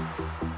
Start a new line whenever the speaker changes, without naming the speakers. thank you